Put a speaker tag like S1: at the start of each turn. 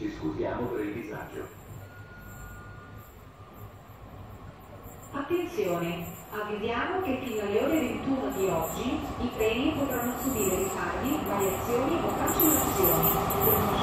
S1: Ci scusiamo per il disagio.
S2: Attenzione, avvisiamo che fino alle ore 21 di oggi i treni potranno subire ritardi, variazioni o cancellazioni